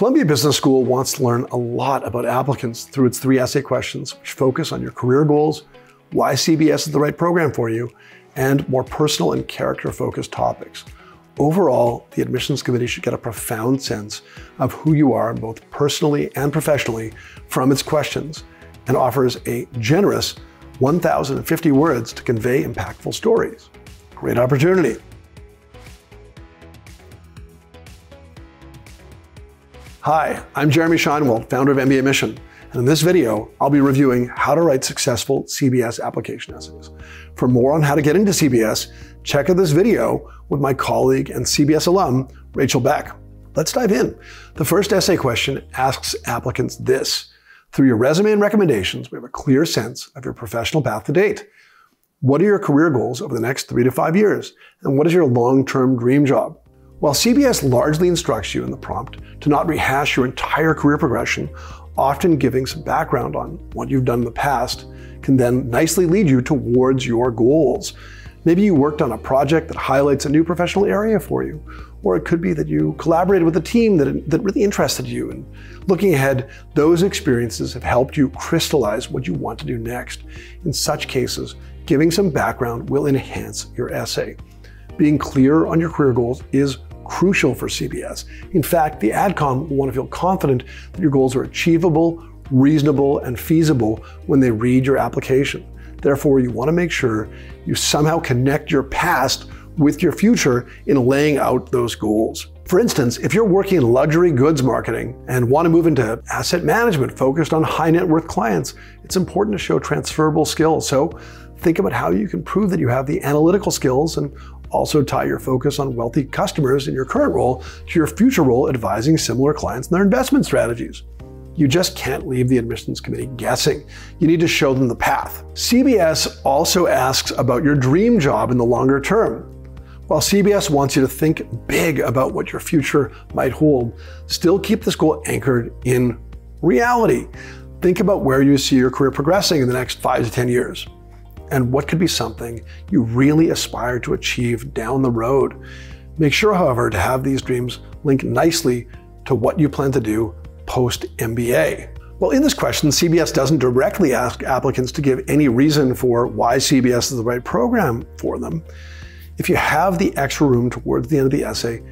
Columbia Business School wants to learn a lot about applicants through its three essay questions, which focus on your career goals, why CBS is the right program for you, and more personal and character focused topics. Overall, the admissions committee should get a profound sense of who you are, both personally and professionally, from its questions, and offers a generous 1,050 words to convey impactful stories. Great opportunity. Hi, I'm Jeremy Shinewald, founder of MBA Mission, and in this video, I'll be reviewing how to write successful CBS application essays. For more on how to get into CBS, check out this video with my colleague and CBS alum, Rachel Beck. Let's dive in. The first essay question asks applicants this. Through your resume and recommendations, we have a clear sense of your professional path to date. What are your career goals over the next three to five years? And what is your long-term dream job? While CBS largely instructs you in the prompt to not rehash your entire career progression, often giving some background on what you've done in the past can then nicely lead you towards your goals. Maybe you worked on a project that highlights a new professional area for you, or it could be that you collaborated with a team that, that really interested you. And looking ahead, those experiences have helped you crystallize what you want to do next. In such cases, giving some background will enhance your essay. Being clear on your career goals is crucial for CBS. In fact, the AdCom will want to feel confident that your goals are achievable, reasonable, and feasible when they read your application. Therefore, you want to make sure you somehow connect your past with your future in laying out those goals. For instance, if you're working in luxury goods marketing and want to move into asset management focused on high net worth clients, it's important to show transferable skills. So think about how you can prove that you have the analytical skills and also tie your focus on wealthy customers in your current role to your future role advising similar clients and their investment strategies. You just can't leave the admissions committee guessing. You need to show them the path. CBS also asks about your dream job in the longer term. While CBS wants you to think big about what your future might hold, still keep this goal anchored in reality. Think about where you see your career progressing in the next five to 10 years and what could be something you really aspire to achieve down the road. Make sure, however, to have these dreams link nicely to what you plan to do post MBA. Well, in this question, CBS doesn't directly ask applicants to give any reason for why CBS is the right program for them. If you have the extra room towards the end of the essay,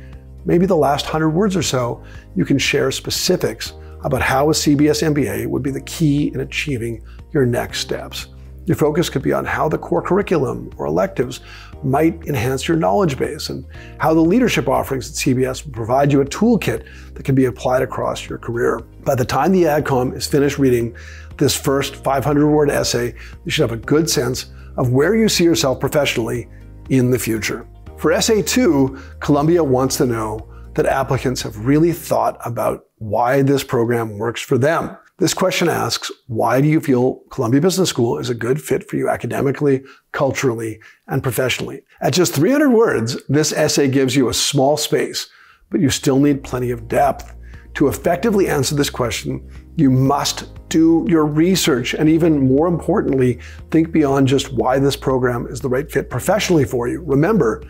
maybe the last 100 words or so, you can share specifics about how a CBS MBA would be the key in achieving your next steps. Your focus could be on how the core curriculum or electives might enhance your knowledge base and how the leadership offerings at CBS will provide you a toolkit that can be applied across your career. By the time the AdCom is finished reading this first 500 word essay, you should have a good sense of where you see yourself professionally in the future. For Essay 2, Columbia wants to know that applicants have really thought about why this program works for them. This question asks, why do you feel Columbia Business School is a good fit for you academically, culturally, and professionally? At just 300 words, this essay gives you a small space, but you still need plenty of depth. To effectively answer this question, you must do your research and even more importantly, think beyond just why this program is the right fit professionally for you. Remember,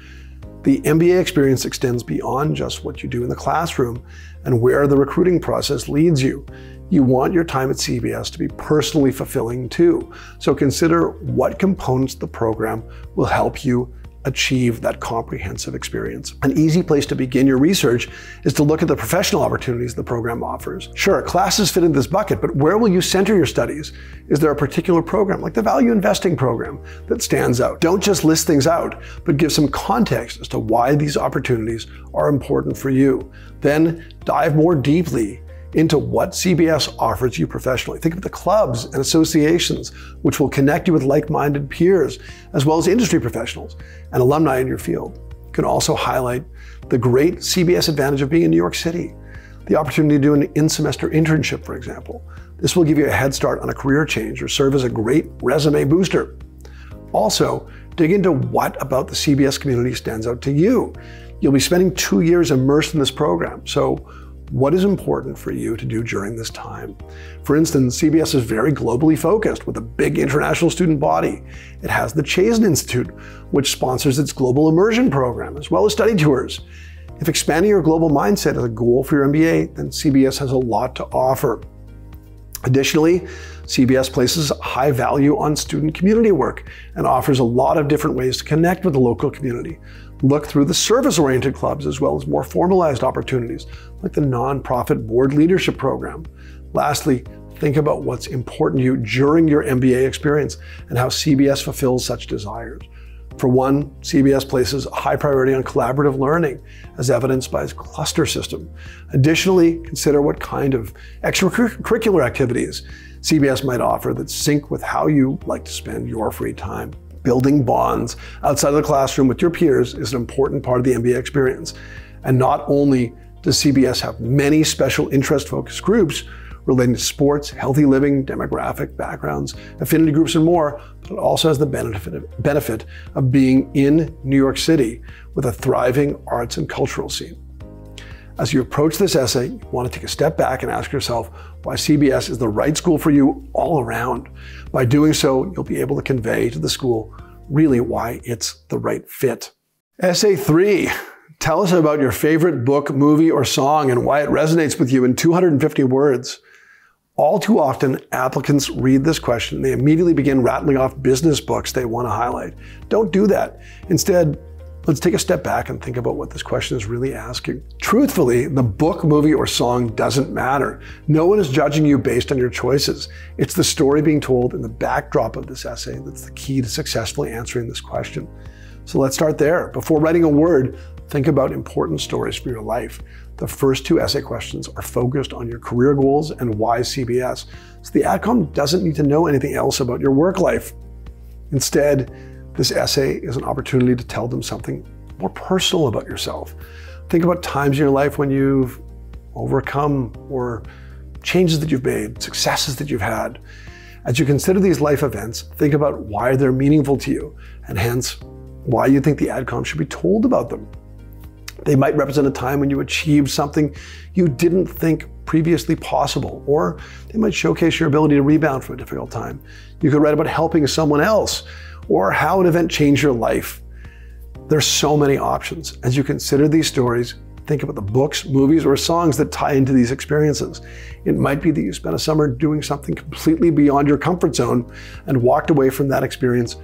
the MBA experience extends beyond just what you do in the classroom and where the recruiting process leads you. You want your time at CBS to be personally fulfilling too. So consider what components of the program will help you achieve that comprehensive experience. An easy place to begin your research is to look at the professional opportunities the program offers. Sure, classes fit in this bucket, but where will you center your studies? Is there a particular program, like the value investing program, that stands out? Don't just list things out, but give some context as to why these opportunities are important for you. Then dive more deeply into what CBS offers you professionally. Think of the clubs and associations, which will connect you with like minded peers, as well as industry professionals and alumni in your field. You can also highlight the great CBS advantage of being in New York City, the opportunity to do an in semester internship, for example. This will give you a head start on a career change or serve as a great resume booster. Also, dig into what about the CBS community stands out to you. You'll be spending two years immersed in this program, so what is important for you to do during this time. For instance, CBS is very globally focused with a big international student body. It has the Chazen Institute, which sponsors its global immersion program, as well as study tours. If expanding your global mindset is a goal for your MBA, then CBS has a lot to offer. Additionally, CBS places high value on student community work and offers a lot of different ways to connect with the local community. Look through the service oriented clubs as well as more formalized opportunities like the nonprofit board leadership program. Lastly, think about what's important to you during your MBA experience and how CBS fulfills such desires. For one, CBS places a high priority on collaborative learning, as evidenced by its cluster system. Additionally, consider what kind of extracurricular activities CBS might offer that sync with how you like to spend your free time. Building bonds outside of the classroom with your peers is an important part of the MBA experience. And not only does CBS have many special interest focused groups relating to sports, healthy living, demographic backgrounds, affinity groups, and more, but it also has the benefit of, benefit of being in New York City with a thriving arts and cultural scene. As you approach this essay, you want to take a step back and ask yourself why CBS is the right school for you all around. By doing so, you'll be able to convey to the school really why it's the right fit. Essay three. Tell us about your favorite book, movie, or song and why it resonates with you in 250 words. All too often, applicants read this question, and they immediately begin rattling off business books they want to highlight. Don't do that. Instead, let's take a step back and think about what this question is really asking. Truthfully, the book, movie, or song doesn't matter. No one is judging you based on your choices. It's the story being told in the backdrop of this essay that's the key to successfully answering this question. So let's start there. Before writing a word, think about important stories for your life. The first two essay questions are focused on your career goals and why CBS. So the AdCom doesn't need to know anything else about your work life. Instead, this essay is an opportunity to tell them something more personal about yourself. Think about times in your life when you've overcome or changes that you've made, successes that you've had. As you consider these life events, think about why they're meaningful to you and hence why you think the AdCom should be told about them. They might represent a time when you achieved something you didn't think previously possible, or they might showcase your ability to rebound from a difficult time. You could write about helping someone else, or how an event changed your life. There's so many options. As you consider these stories, think about the books, movies, or songs that tie into these experiences. It might be that you spent a summer doing something completely beyond your comfort zone and walked away from that experience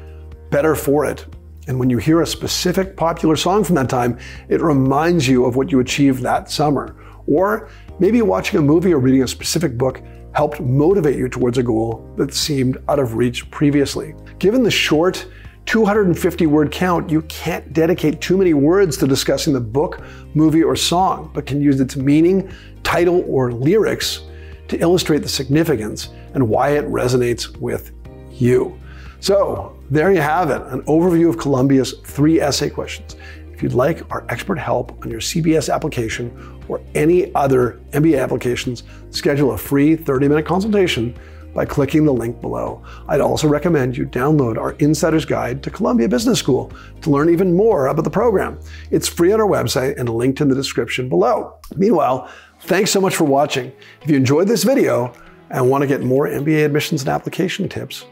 better for it and when you hear a specific popular song from that time, it reminds you of what you achieved that summer. Or maybe watching a movie or reading a specific book helped motivate you towards a goal that seemed out of reach previously. Given the short 250 word count, you can't dedicate too many words to discussing the book, movie, or song, but can use its meaning, title, or lyrics to illustrate the significance and why it resonates with you. So there you have it, an overview of Columbia's three essay questions. You'd like our expert help on your CBS application or any other MBA applications, schedule a free 30-minute consultation by clicking the link below. I'd also recommend you download our Insider's Guide to Columbia Business School to learn even more about the program. It's free on our website and linked in the description below. Meanwhile, thanks so much for watching. If you enjoyed this video and want to get more MBA admissions and application tips,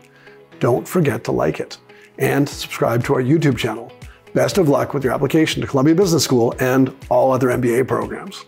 don't forget to like it and subscribe to our YouTube channel. Best of luck with your application to Columbia Business School and all other MBA programs.